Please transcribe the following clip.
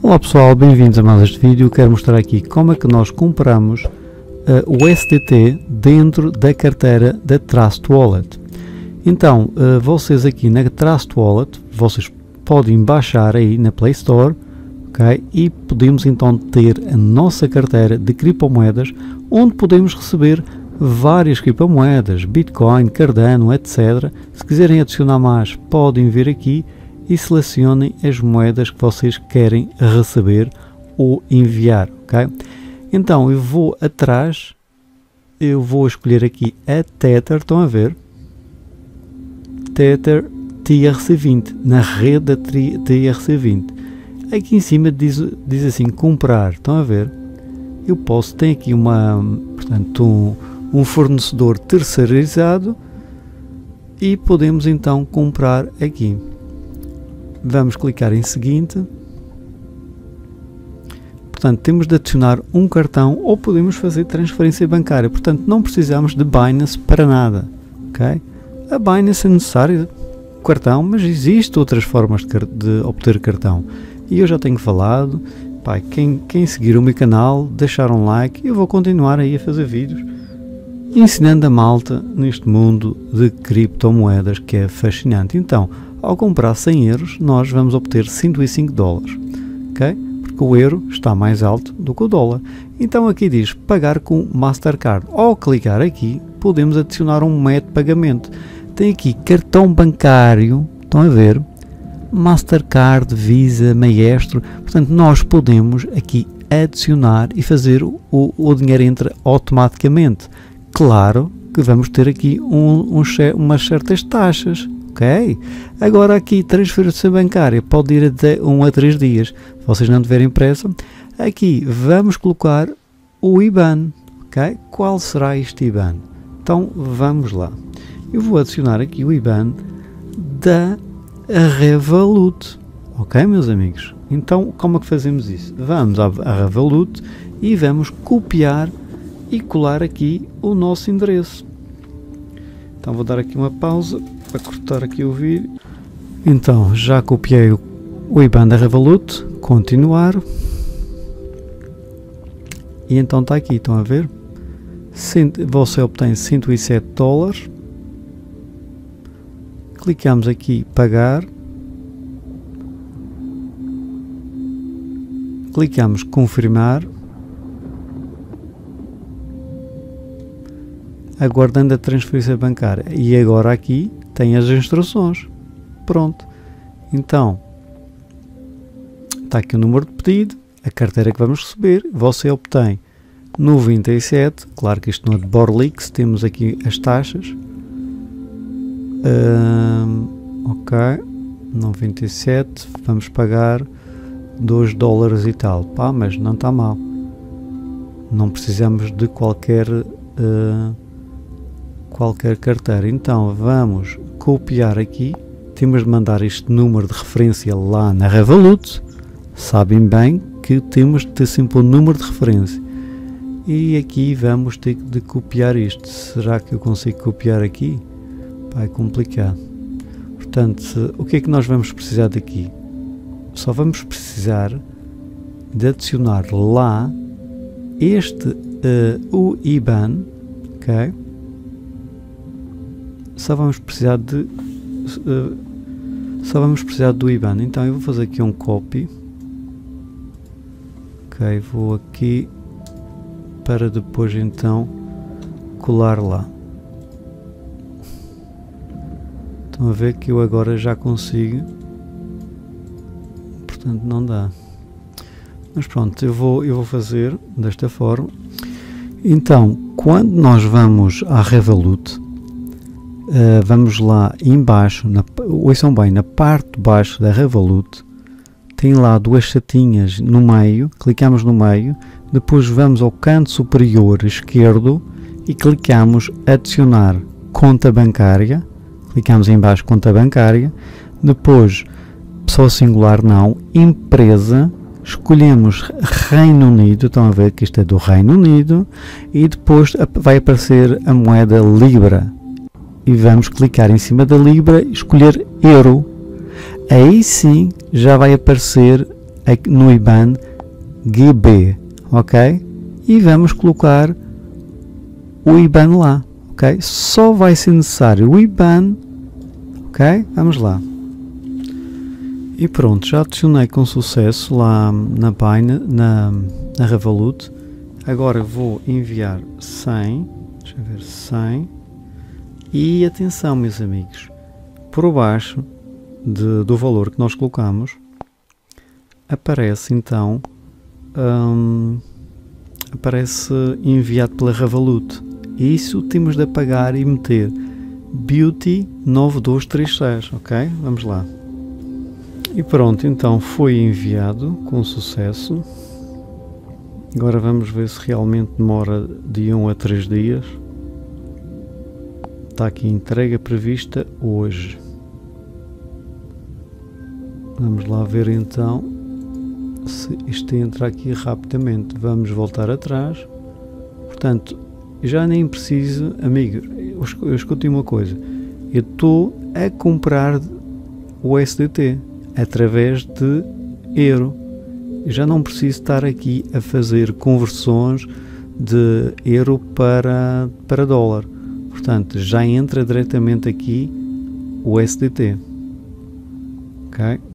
Olá pessoal, bem-vindos a mais este vídeo. Quero mostrar aqui como é que nós compramos uh, o STT dentro da carteira da Trust Wallet. Então, uh, vocês aqui na Trust Wallet, vocês podem baixar aí na Play Store, ok? E podemos então ter a nossa carteira de criptomoedas, onde podemos receber várias criptomoedas, Bitcoin, Cardano, etc. Se quiserem adicionar mais, podem vir aqui e selecionem as moedas que vocês querem receber ou enviar, ok? Então eu vou atrás, eu vou escolher aqui a Tether, estão a ver? Tether TRC20, na rede da TRC20. Aqui em cima diz, diz assim, comprar, estão a ver? Eu posso, tem aqui uma, portanto, um, um fornecedor terceirizado e podemos então comprar aqui. Vamos clicar em seguinte. Portanto, temos de adicionar um cartão ou podemos fazer transferência bancária. Portanto, não precisamos de Binance para nada. ok? A Binance é necessário cartão, mas existem outras formas de, de, obter cartão. E eu já tenho falado. Pai, quem, quem seguir o meu canal, deixar um like, eu vou continuar aí a fazer vídeos ensinando a malta neste mundo de criptomoedas que é fascinante. Então, ao comprar 100 euros, nós vamos obter 105 dólares, ok? Porque o euro está mais alto do que o dólar. Então aqui diz pagar com Mastercard. Ao clicar aqui, podemos adicionar um método de pagamento. Tem aqui cartão bancário, estão a ver? Mastercard, Visa, Maestro. Portanto, nós podemos aqui adicionar e fazer o, o dinheiro entrar automaticamente. Claro que vamos ter aqui um, um, umas certas taxas, ok? Agora aqui, transferência bancária pode ir até 1 a 3 dias. Se vocês não tiverem pressa, aqui vamos colocar o IBAN, ok? Qual será este IBAN? Então vamos lá. Eu vou adicionar aqui o IBAN da Revolut, ok meus amigos? Então como é que fazemos isso? Vamos à Revolut e vamos copiar e colar aqui o nosso endereço. Então vou dar aqui uma pausa para cortar aqui o vídeo. Então já copiei o, IBAN da Revolut, continuar. E então está aqui, estão a ver? Você obtém 107 dólares. Clicamos aqui pagar. Clicamos confirmar. Aguardando a transferência bancária. E agora aqui tem as instruções. Pronto. Então, está aqui o número de pedido, a carteira que vamos receber, você obtém 97, claro que isto não é de Borlix, temos aqui as taxas. ok, 97, vamos pagar 2 dólares e tal. Pá, mas não está mal. Não precisamos de qualquer uh, qualquer carteira. Então vamos copiar aqui, temos de mandar este número de referência lá na Revolut, sabem bem que temos de ter sempre o um número de referência. E aqui vamos ter de copiar isto. Será que eu consigo copiar aqui? Pá, é complicado. Portanto, o que é que nós vamos precisar daqui? Só vamos precisar de adicionar lá este uh, o IBAN, ok? Só vamos precisar de uh, só vamos precisar do IBAN. Então eu vou fazer aqui um copy. Ok vou aqui para depois então colar lá. Estão a ver que eu agora já consigo. Portanto não dá. Mas pronto eu vou eu vou fazer desta forma. Então quando nós vamos à Revolut Uh, vamos lá embaixo, na, ouçam bem, na parte de baixo da Revolut, tem lá duas setinhas no meio, clicamos no meio, depois vamos ao canto superior esquerdo e clicamos adicionar conta bancária, clicamos em baixo conta bancária, depois pessoa singular não, empresa, escolhemos Reino Unido, estão a ver que isto é do Reino Unido, e depois vai aparecer a moeda Libra e vamos clicar em cima da Libra e escolher Euro. Aí sim já vai aparecer no IBAN GB, ok? E vamos colocar o IBAN lá, ok? Só vai ser necessário o IBAN, ok? Vamos lá. E pronto, já adicionei com sucesso lá na Pine, na, na Revolut. Agora vou enviar 100, deixa eu ver, 100. E atenção meus amigos, por baixo de, do valor que nós colocamos, aparece então, hum, aparece enviado pela Revolut. E isso temos de apagar e meter Beauty 9236, ok? Vamos lá. E pronto, então foi enviado com sucesso. Agora vamos ver se realmente demora de 1 a 3 dias. Está aqui entrega prevista hoje. Vamos lá ver então se isto entra aqui rapidamente. Vamos voltar atrás. Portanto, já nem preciso, amigo, eu escutei uma coisa. Eu estou a comprar o SDT através de euro. Já não preciso estar aqui a fazer conversões de euro para, para dólar. Portanto, já entra diretamente aqui o SDT. ok?